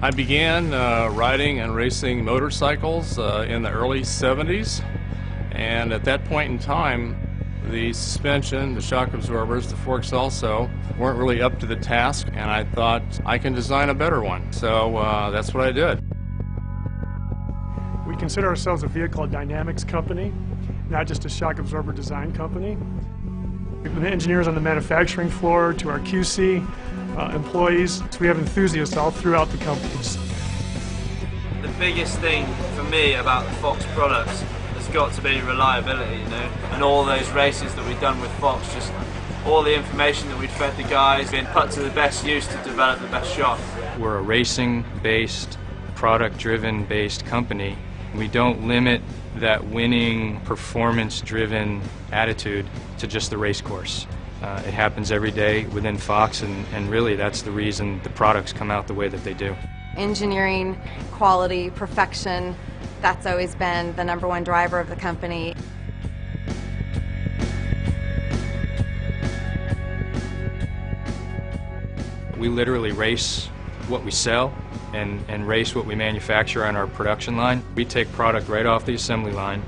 I began uh, riding and racing motorcycles uh, in the early 70s, and at that point in time, the suspension, the shock absorbers, the forks also weren't really up to the task, and I thought I can design a better one. So uh, that's what I did. We consider ourselves a vehicle dynamics company, not just a shock absorber design company. The engineers on the manufacturing floor to our QC uh, employees, so we have enthusiasts all throughout the companies. The biggest thing for me about the Fox products has got to be reliability, you know, and all those races that we've done with Fox, just all the information that we've fed the guys been put to the best use to develop the best shot. We're a racing-based, product-driven based company. We don't limit that winning, performance-driven attitude to just the race course. Uh, it happens every day within Fox, and, and really that's the reason the products come out the way that they do. Engineering, quality, perfection, that's always been the number one driver of the company. We literally race what we sell and, and race what we manufacture on our production line. We take product right off the assembly line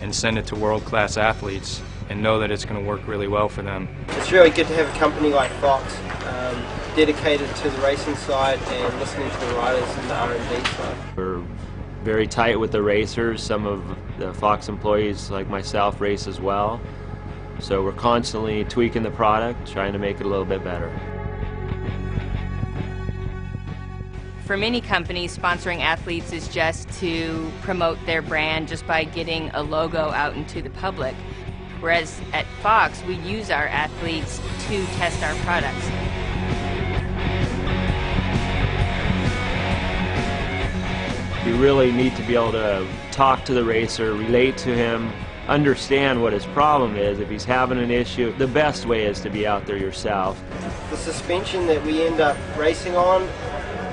and send it to world-class athletes and know that it's going to work really well for them. It's really good to have a company like Fox um, dedicated to the racing side and listening to the riders and the R&D side. We're very tight with the racers. Some of the Fox employees, like myself, race as well. So we're constantly tweaking the product, trying to make it a little bit better. For many companies, sponsoring athletes is just to promote their brand just by getting a logo out into the public. Whereas at Fox, we use our athletes to test our products. You really need to be able to talk to the racer, relate to him, understand what his problem is. If he's having an issue, the best way is to be out there yourself. The suspension that we end up racing on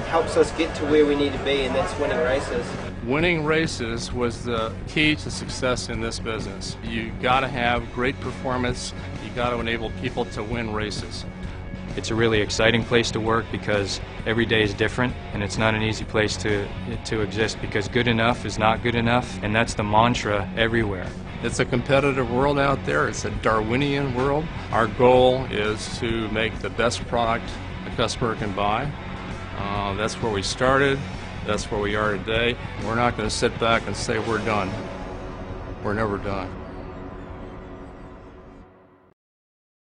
helps us get to where we need to be, and that's winning races. Winning races was the key to success in this business. You got to have great performance. You got to enable people to win races. It's a really exciting place to work because every day is different and it's not an easy place to, to exist because good enough is not good enough and that's the mantra everywhere. It's a competitive world out there. It's a Darwinian world. Our goal is to make the best product the customer can buy. Uh, that's where we started. That's where we are today. We're not going to sit back and say we're done. We're never done.